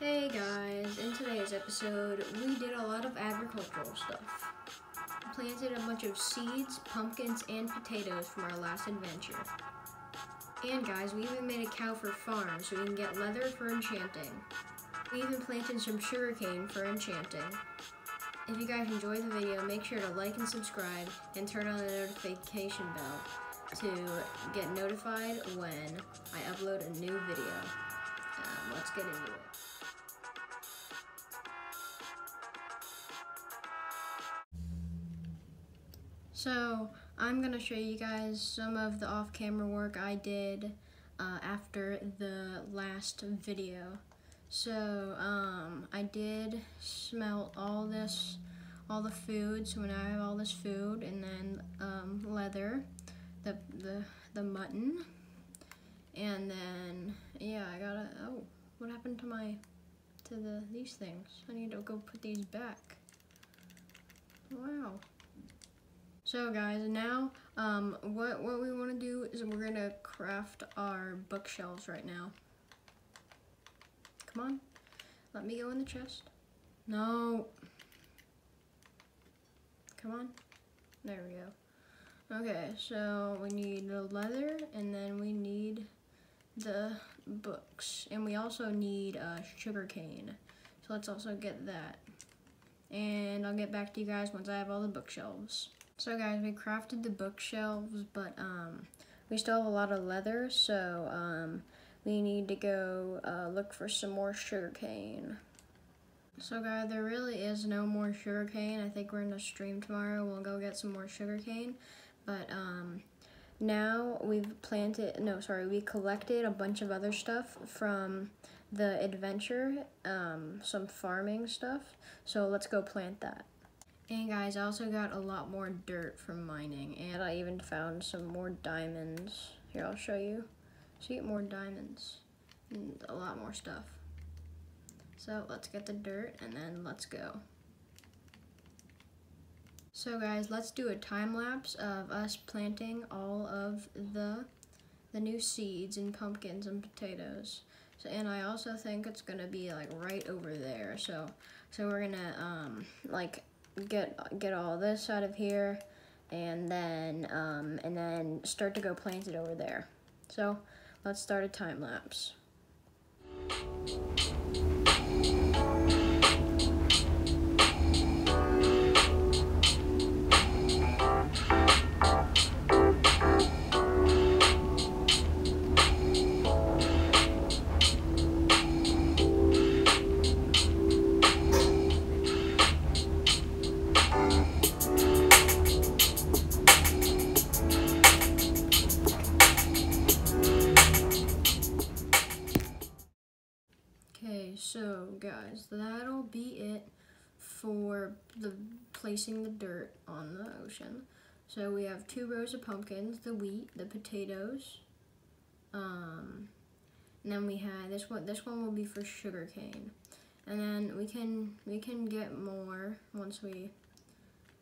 Hey guys, in today's episode, we did a lot of agricultural stuff. We planted a bunch of seeds, pumpkins, and potatoes from our last adventure. And guys, we even made a cow for farm so we can get leather for enchanting. We even planted some sugarcane for enchanting. If you guys enjoyed the video, make sure to like and subscribe and turn on the notification bell to get notified when I upload a new video. Um, let's get into it. So I'm gonna show you guys some of the off-camera work I did uh, after the last video. So um, I did smelt all this, all the food. So now I have all this food and then um, leather, the the the mutton, and then yeah I gotta. Oh, what happened to my to the these things? I need to go put these back. Wow. So guys, now um, what, what we want to do is we're going to craft our bookshelves right now. Come on, let me go in the chest. No. Come on. There we go. Okay, so we need the leather and then we need the books. And we also need uh, sugar cane. So let's also get that. And I'll get back to you guys once I have all the bookshelves. So guys, we crafted the bookshelves, but um, we still have a lot of leather, so um, we need to go uh, look for some more sugarcane. So guys, there really is no more sugarcane. I think we're in the stream tomorrow. We'll go get some more sugarcane. But um, now we've planted, no, sorry, we collected a bunch of other stuff from the adventure, um, some farming stuff. So let's go plant that. And guys, I also got a lot more dirt from mining, and I even found some more diamonds. Here, I'll show you. So you get more diamonds and a lot more stuff. So let's get the dirt and then let's go. So guys, let's do a time lapse of us planting all of the the new seeds and pumpkins and potatoes. So and I also think it's gonna be like right over there. So so we're gonna um like get get all this out of here and then um, and then start to go plant it over there. So let's start a time lapse. That'll be it for the placing the dirt on the ocean. So we have two rows of pumpkins, the wheat, the potatoes, um, and then we have this one. This one will be for sugarcane, and then we can we can get more once we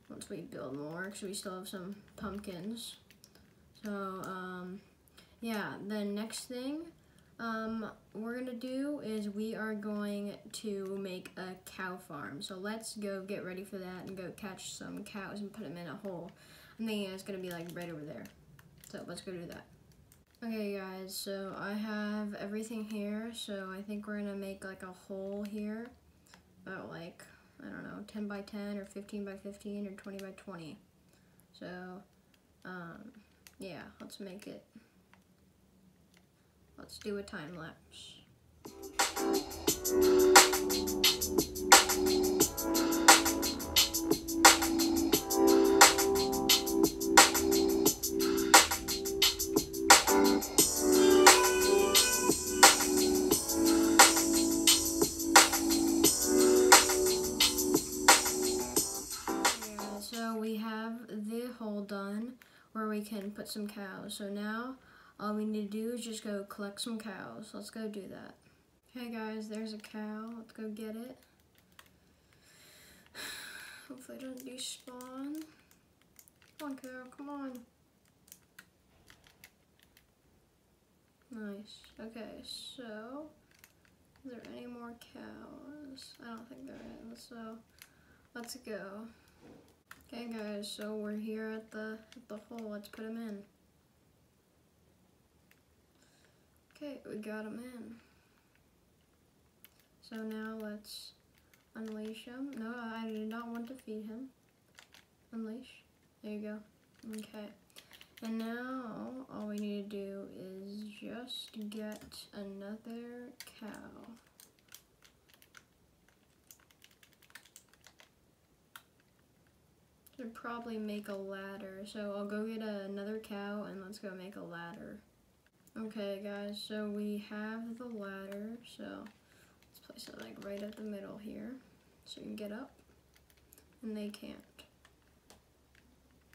once we build more because we still have some pumpkins. So um, yeah, the next thing um, we're gonna do is we are going to make a cow farm. So let's go get ready for that and go catch some cows and put them in a hole. I'm thinking it's gonna be like right over there. So let's go do that. Okay guys, so I have everything here. So I think we're gonna make like a hole here. About like, I don't know, 10 by 10 or 15 by 15 or 20 by 20. So, um, yeah, let's make it Let's do a time lapse. So we have the hole done where we can put some cows. So now all we need to do is just go collect some cows. Let's go do that. Okay guys, there's a cow. Let's go get it. Hopefully it doesn't despawn. Come on cow, come on. Nice. Okay, so Is there any more cows? I don't think there is, so let's go. Okay guys, so we're here at the, at the hole, let's put them in. Okay, we got them in. So now let's unleash him. No, I do not want to feed him. Unleash. There you go. Okay. And now all we need to do is just get another cow. Should probably make a ladder. So I'll go get another cow and let's go make a ladder. Okay guys, so we have the ladder. So let's place it like right at the middle here. So you can get up and they can't.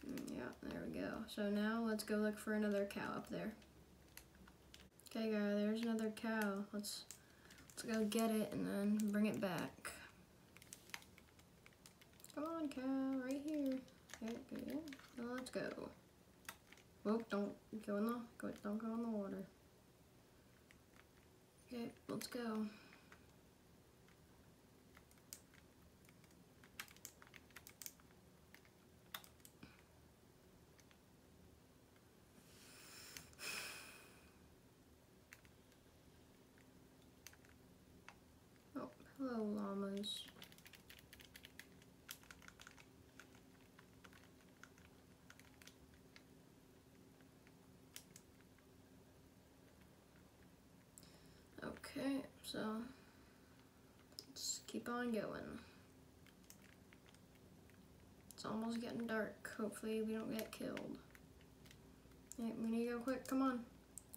Mm, yeah, there we go. So now let's go look for another cow up there. Okay guys, there's another cow. Let's let's go get it and then bring it back. Come on, cow, right here. Okay, let's go. Whoop, don't go in the don't go in the water. Okay, let's go. Oh, hello llamas. Okay, so let's keep on going. It's almost getting dark. Hopefully we don't get killed. Hey, we need to go quick. Come on.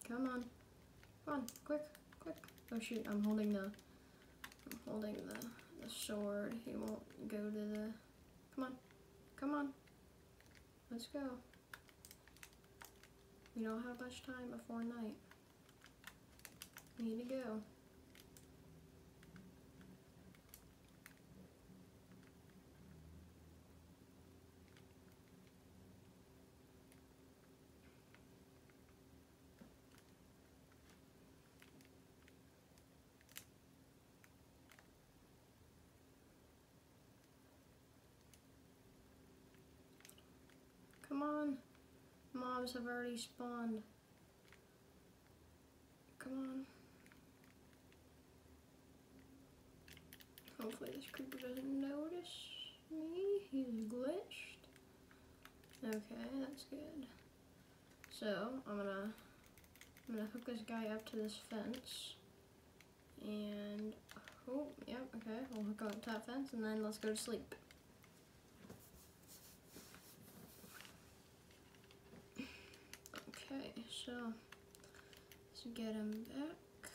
Come on. Come on. Quick. Quick. Oh shoot, I'm holding the I'm holding the, the sword. He won't go to the Come on. Come on. Let's go. We don't have much time before night. We need to go. Come on. Mobs have already spawned. Come on. Hopefully this creeper doesn't notice me. He's glitched. Okay, that's good. So I'm gonna I'm gonna hook this guy up to this fence. And oh yep, okay, we'll hook up to that fence and then let's go to sleep. Okay, so let's get him back.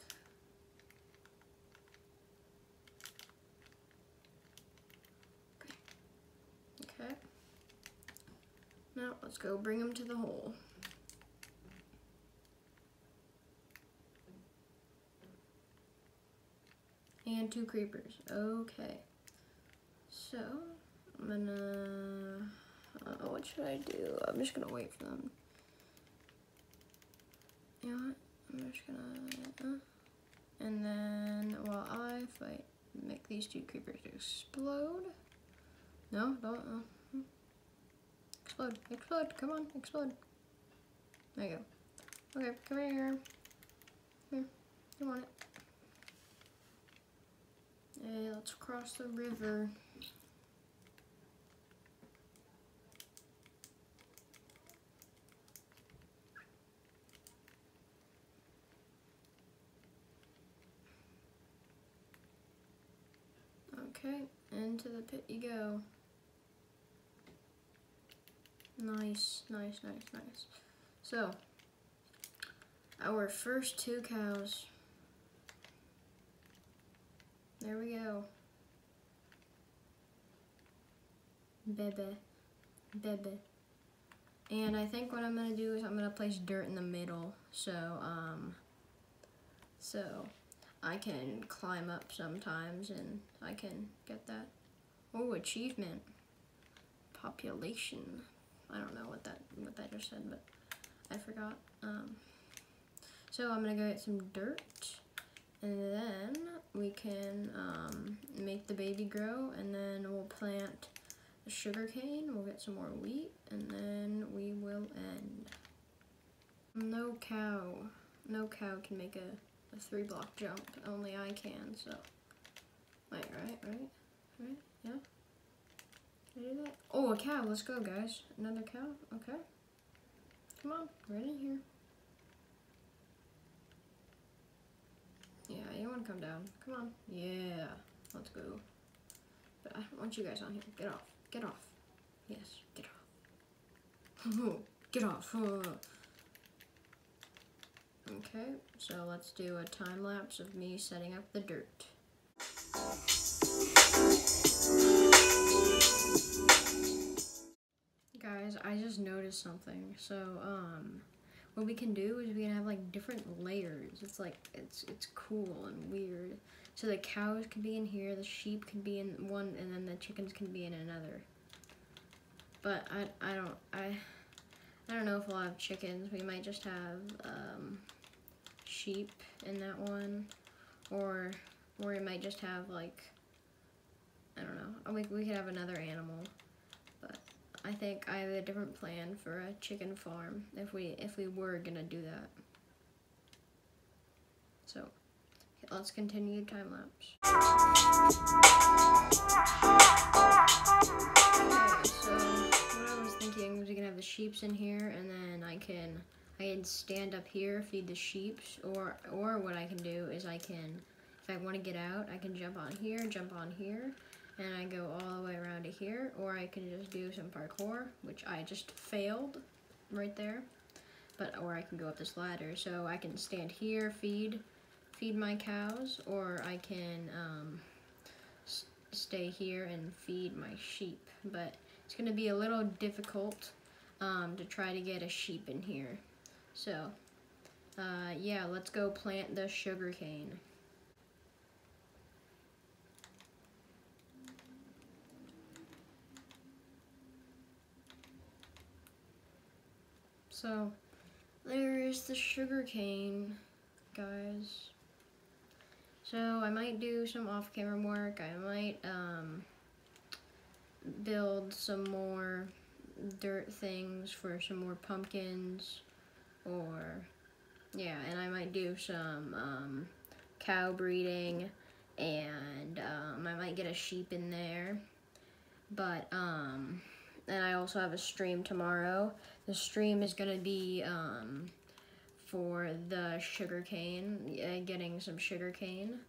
Okay. Now let's go bring him to the hole. And two creepers. Okay. So, I'm gonna... Uh, what should I do? I'm just gonna wait for them. You know what? I'm just gonna... Uh, and then, while I fight, make these two creepers explode. No, don't. Uh, explode, explode, come on, explode. There you go. Okay, come here. Here, you want it. Hey, let's cross the river. Okay, into the pit you go. Nice, nice, nice, nice. So, our first two cows. There we go. Bebe. Bebe. And I think what I'm gonna do is I'm gonna place dirt in the middle. So, um, so I can climb up sometimes and I can get that. Oh, achievement. Population. I don't know what that what that just said, but I forgot. Um, so I'm gonna go get some dirt and then we can um, make the baby grow, and then we'll plant the sugar cane. We'll get some more wheat, and then we will end. No cow. No cow can make a, a three block jump. Only I can, so. Wait, right, right, right, yeah. Can I do that? Oh, a cow. Let's go, guys. Another cow? Okay. Come on, right in here. Yeah, you want to come down. Come on. Yeah, let's go. But I don't want you guys on here. Get off. Get off. Yes, get off. get off. Okay, so let's do a time lapse of me setting up the dirt. Guys, I just noticed something. So, um, what we can do is we can have like different layers. It's like, it's, it's cool and weird. So the cows can be in here, the sheep can be in one, and then the chickens can be in another. But I, I don't, I, I don't know if we'll have chickens. We might just have, um, sheep in that one, or or we might just have like I don't know. Uh, we we could have another animal, but I think I have a different plan for a chicken farm if we if we were gonna do that. So let's continue time lapse. Okay, so what I was thinking was we can have the sheeps in here, and then I can I can stand up here, feed the sheep, or or what I can do is I can, if I want to get out, I can jump on here, jump on here, and I go all the way around to here, or I can just do some parkour, which I just failed right there, but or I can go up this ladder, so I can stand here, feed, feed my cows, or I can um, stay here and feed my sheep, but it's gonna be a little difficult um, to try to get a sheep in here. So, uh, yeah, let's go plant the sugar cane. So, there is the sugar cane, guys. So, I might do some off-camera work. I might, um, build some more dirt things for some more pumpkins or yeah, and I might do some um, cow breeding, and um, I might get a sheep in there. But um, and I also have a stream tomorrow. The stream is gonna be um, for the sugar cane, uh, getting some sugar cane,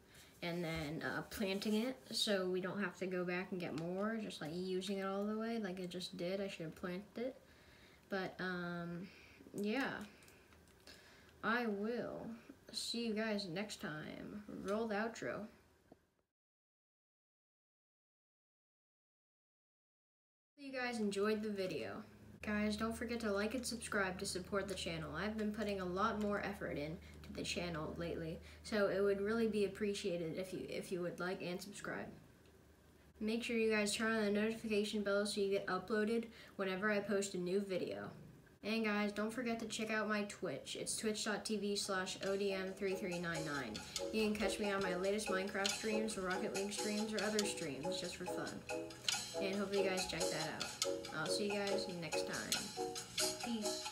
and then uh, planting it so we don't have to go back and get more. Just like using it all the way, like I just did. I should have planted it, but um, yeah. I will see you guys next time. Roll the outro. you guys enjoyed the video. Guys, don't forget to like and subscribe to support the channel. I've been putting a lot more effort in to the channel lately, so it would really be appreciated if you if you would like and subscribe. Make sure you guys turn on the notification bell so you get uploaded whenever I post a new video. And guys, don't forget to check out my Twitch. It's twitch.tv slash ODM3399. You can catch me on my latest Minecraft streams, Rocket League streams, or other streams just for fun. And hopefully you guys check that out. I'll see you guys next time. Peace.